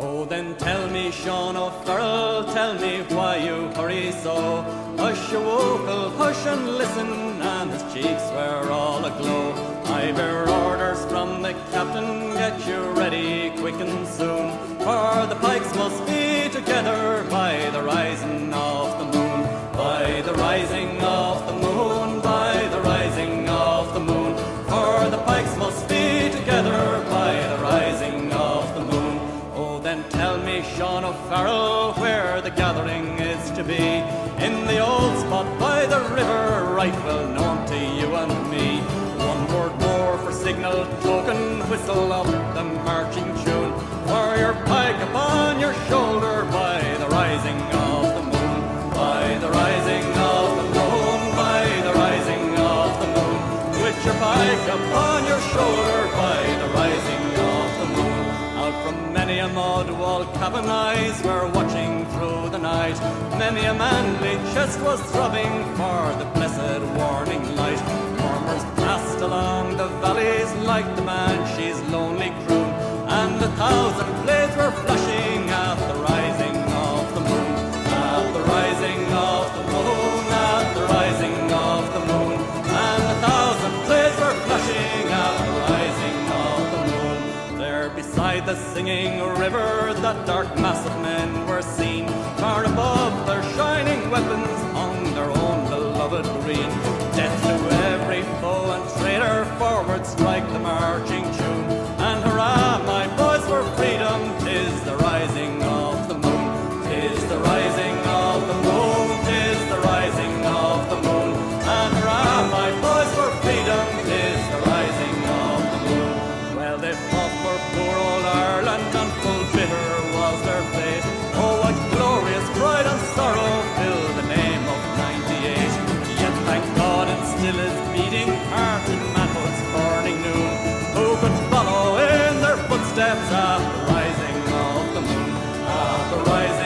Oh, then tell me, Sean oh, O'Farrell, tell me why you hurry so. Hush, you wokel, hush and listen, and his cheeks were all aglow. I bear orders from the captain, get you ready quick and soon, for the pikes must be together O'Farrell, where the gathering is to be, in the old spot by the river, right well known to you and me. One word more for signal token, whistle up the marching tune, for your pike upon your shoulder by the rising of the moon, by the rising of the moon, by the rising of the moon, with your pike upon a mud wall cabin eyes were watching through the night. Many a manly chest was throbbing for the blessed warning light. Farmers passed along the valleys like the banshee's lonely croon, and a thousand the singing river, that dark mass of men were beating heart in battles morning, noon. Who could follow in their footsteps at the rising of the moon? At the rising